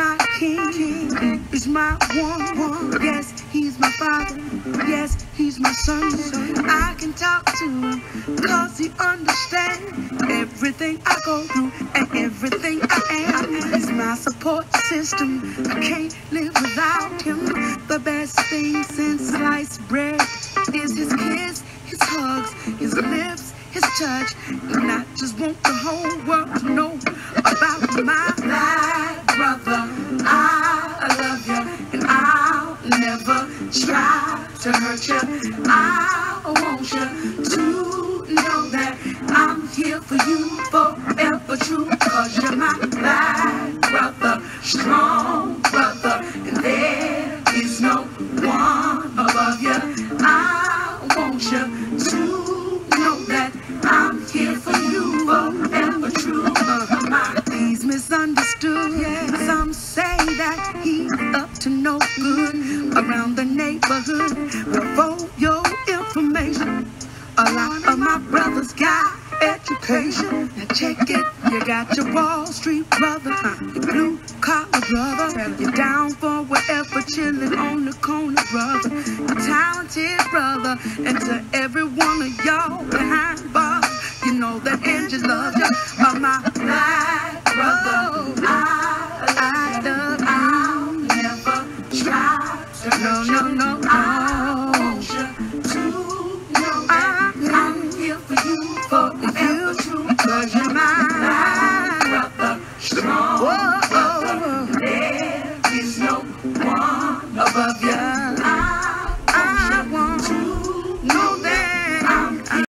my king. He's my one, one. Yes, he's my father. Yes, he's my son. I can talk to him cause he understands everything I go through and everything I am. He's my support system. I can't live without him. The best thing since sliced bread is his kiss, his hugs, his lips, his touch. And I just want the whole world to know about my black brother. I love you, and I'll never try to hurt you. I want you to know that I'm here for you he's up to no good around the neighborhood. For your information, a lot of my brothers got education. Now check it. You got your Wall Street brother, your blue collar brother. You're down for whatever, chilling on the corner brother. Your talented brother, and to every one of y'all behind bars, you know that Angie no, no, no. I want you to know that I'm here for you forever true. You're my brother, strong. There is no one above you.